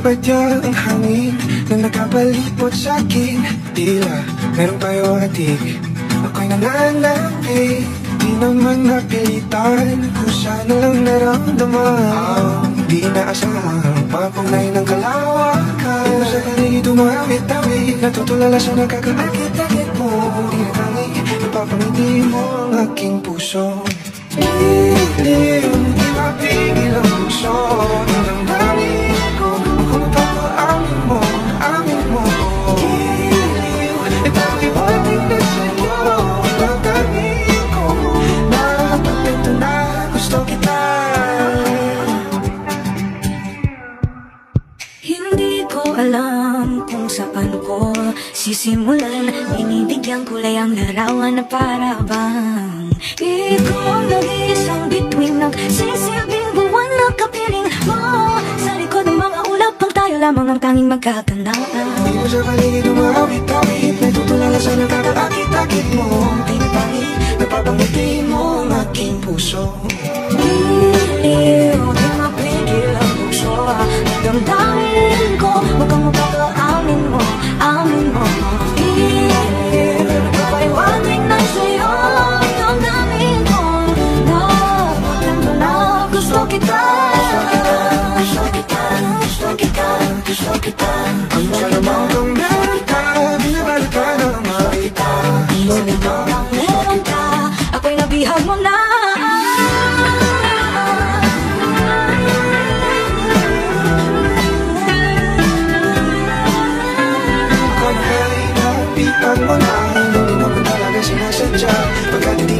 Nababadya ang hangin Na nakapalipot sa akin Tila meron tayo atik Ako'y nananapit Di naman napilitan Kung sana lang naramdaman Di inaasahan Papunay ng kalawakan Sa paligid umawit-awit Natutulala sa nakakaakit-akit mo Di na tangi Napapangiti mo ang aking puso Lilim, di mapigil ang puso Ang alam kung saan ko sisimulan. Binibigyan kulay ang larawan na para bang Ikaw ang nag-iisang bituin Nagsisilbing buwan na kapiling mo. Sa likod ng mga ulap pang tayo lamang ang tanging magkakanaan Di mo sa paligid umawit-awit Natutulala sa nakakaakit-akit mo. Tinitangi, napapangiti mo ang aking puso. Iliw, di mapigil ang puso Damdamin gusto kita Ang malamang kang meron ka Binabalot ka Salita kang meron ka, ako'y nabihag mo na Kung ay napitan mo na Hindi naman talaga sinasadya Pagkat hindi